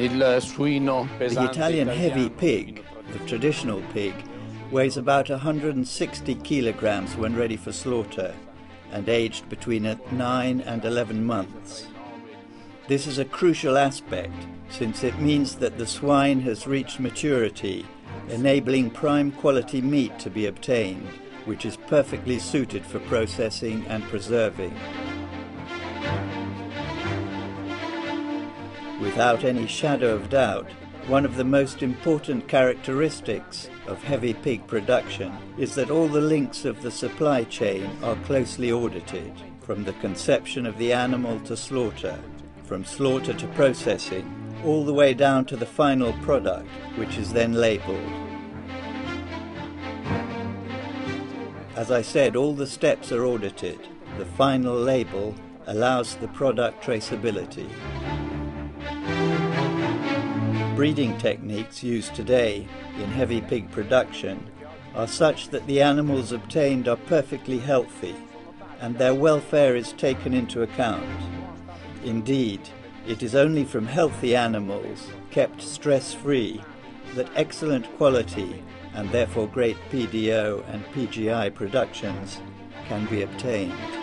Il suino The Italian heavy pig, the traditional pig, weighs about 160 kilograms when ready for slaughter and aged between uh, 9 and 11 months. This is a crucial aspect since it means that the swine has reached maturity, enabling prime quality meat to be obtained, which is perfectly suited for processing and preserving. Without any shadow of doubt, one of the most important characteristics of heavy pig production is that all the links of the supply chain are closely audited, from the conception of the animal to slaughter, from slaughter to processing, all the way down to the final product, which is then labelled. As I said, all the steps are audited. The final label allows the product traceability. Breeding techniques used today in heavy pig production are such that the animals obtained are perfectly healthy and their welfare is taken into account. Indeed, it is only from healthy animals, kept stress free, that excellent quality and therefore great PDO and PGI productions can be obtained.